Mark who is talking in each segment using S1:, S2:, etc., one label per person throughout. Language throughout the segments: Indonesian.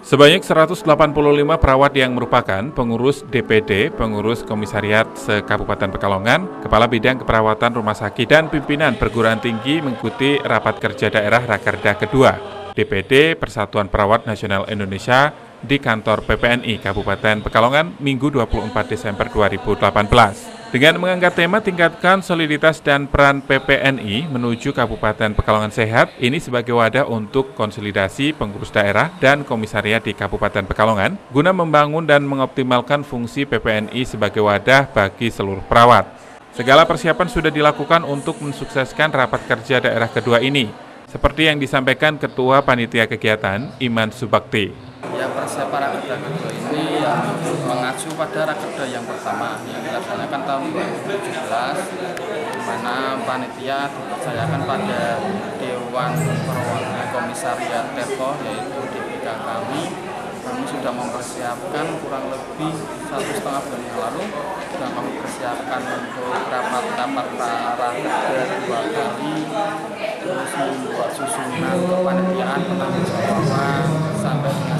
S1: Sebanyak 185 perawat yang merupakan pengurus DPD, pengurus komisariat se-Kabupaten Pekalongan, kepala bidang keperawatan rumah sakit, dan pimpinan perguruan tinggi mengikuti rapat kerja daerah Rakerda kedua DPD Persatuan Perawat Nasional Indonesia di kantor PPNI Kabupaten Pekalongan Minggu 24 Desember 2018 dengan mengangkat tema tingkatkan soliditas dan peran PPNI menuju Kabupaten Pekalongan Sehat, ini sebagai wadah untuk konsolidasi pengurus daerah dan komisariat di Kabupaten Pekalongan, guna membangun dan mengoptimalkan fungsi PPNI sebagai wadah bagi seluruh perawat. Segala persiapan sudah dilakukan untuk mensukseskan rapat kerja daerah kedua ini, seperti yang disampaikan Ketua Panitia Kegiatan Iman Subakti.
S2: Rakerda kedua ini ya, mengacu pada rakerda yang pertama. Yang dilaksanakan tahun 2017 di mana panitia dipercayakan pada Dewan Perwakilan Komisariat Terko yaitu DPK kami. Kami sudah mempersiapkan kurang lebih satu setengah bulan yang lalu. Sudah kami persiapkan untuk rapat-rapat rakerda dua kali terus membuat susunan kepanitiaan penanggung jawaban sampai dengan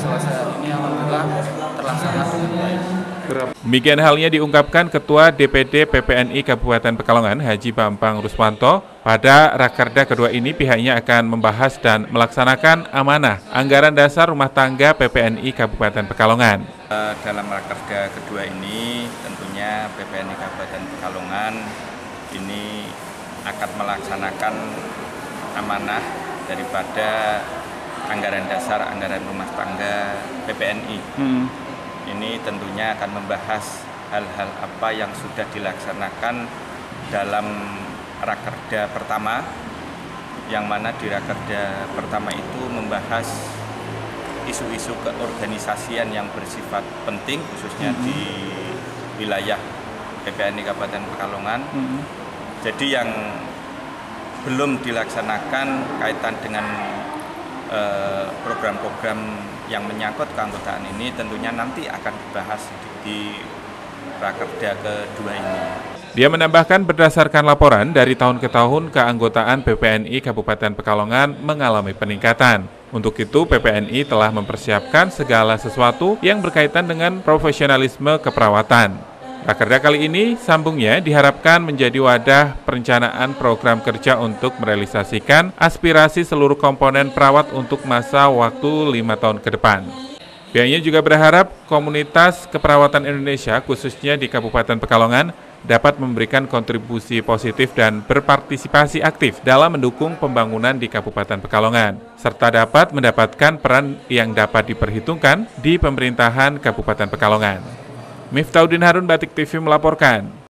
S2: baik.
S1: Demikian halnya diungkapkan Ketua DPD PPNI Kabupaten Pekalongan Haji Bambang Ruswanto pada Rakerda kedua ini pihaknya akan membahas dan melaksanakan amanah anggaran dasar rumah tangga PPNI Kabupaten Pekalongan.
S3: Eh, dalam Rakerda kedua ini tentunya PPNI Kabupaten Pekalongan ini akan melaksanakan amanah daripada anggaran dasar anggaran rumah tangga PPNI. Hmm ini tentunya akan membahas hal-hal apa yang sudah dilaksanakan dalam rakerda pertama yang mana di rakerda pertama itu membahas isu-isu keorganisasian yang bersifat penting khususnya mm -hmm. di wilayah PPNI Kabupaten Pekalongan. Mm -hmm. Jadi yang belum dilaksanakan kaitan dengan Eh, program-program yang menyangkut keanggotaan ini tentunya nanti akan dibahas di Rakerda kedua ini.
S1: Dia menambahkan berdasarkan laporan dari tahun ke tahun keanggotaan PPNI Kabupaten Pekalongan mengalami peningkatan. Untuk itu, PPNI telah mempersiapkan segala sesuatu yang berkaitan dengan profesionalisme keperawatan. Rakerda kali ini sambungnya diharapkan menjadi wadah perencanaan program kerja untuk merealisasikan aspirasi seluruh komponen perawat untuk masa waktu lima tahun ke depan. Pihaknya juga berharap komunitas keperawatan Indonesia khususnya di Kabupaten Pekalongan dapat memberikan kontribusi positif dan berpartisipasi aktif dalam mendukung pembangunan di Kabupaten Pekalongan, serta dapat mendapatkan peran yang dapat diperhitungkan di pemerintahan Kabupaten Pekalongan. Miftaudin Harun Batik TV melaporkan.